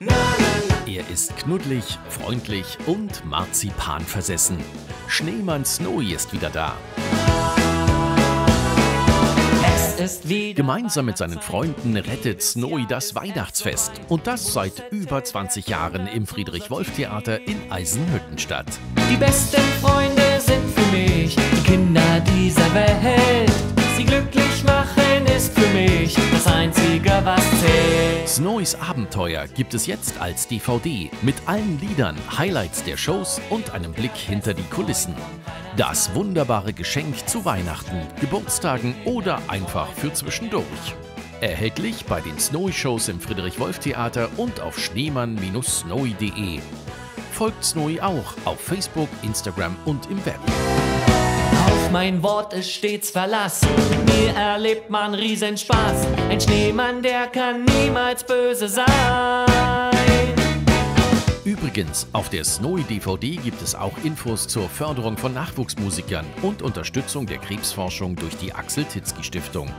Er ist knuddelig, freundlich und marzipanversessen. Schneemann Snowy ist wieder da. Gemeinsam mit seinen Freunden rettet Snowy das Weihnachtsfest. Und das seit über 20 Jahren im Friedrich-Wolf-Theater in Eisenhüttenstadt. Die besten Freunde sind für mich die Kinder dieser Welt. Snowys Abenteuer gibt es jetzt als DVD mit allen Liedern, Highlights der Shows und einem Blick hinter die Kulissen. Das wunderbare Geschenk zu Weihnachten, Geburtstagen oder einfach für zwischendurch. Erhältlich bei den Snowy-Shows im Friedrich-Wolf-Theater und auf schneemann-snowy.de. Folgt Snowy auch auf Facebook, Instagram und im Web. Mein Wort ist stets Verlass. Mir erlebt man Riesenspaß. Ein Schneemann, der kann niemals böse sein. Übrigens, auf der Snowy DVD gibt es auch Infos zur Förderung von Nachwuchsmusikern und Unterstützung der Krebsforschung durch die Axel Titzky Stiftung.